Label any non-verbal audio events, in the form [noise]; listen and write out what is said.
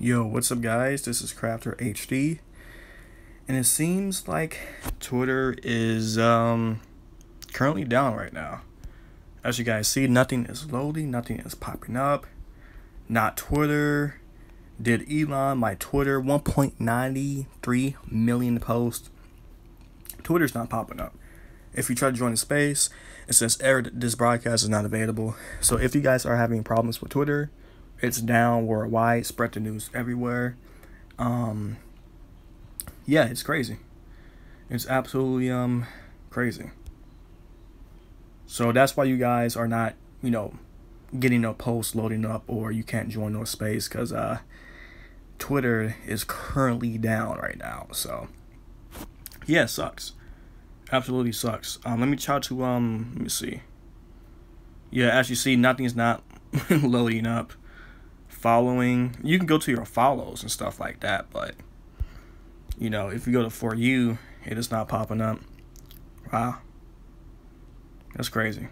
Yo, what's up, guys? This is Crafter HD, and it seems like Twitter is um, currently down right now. As you guys see, nothing is loading, nothing is popping up. Not Twitter. Did Elon my Twitter 1.93 million posts? Twitter's not popping up. If you try to join the space, it says error. This broadcast is not available. So if you guys are having problems with Twitter it's down worldwide. Spread the news everywhere. Um, yeah, it's crazy. It's absolutely um crazy. So that's why you guys are not, you know, getting no posts loading up or you can't join no space because uh Twitter is currently down right now. So yeah, it sucks. Absolutely sucks. Um, let me try to um let me see. Yeah, as you see, nothing's not [laughs] loading up following. You can go to your follows and stuff like that, but you know, if you go to for you, it is not popping up. Wow. That's crazy.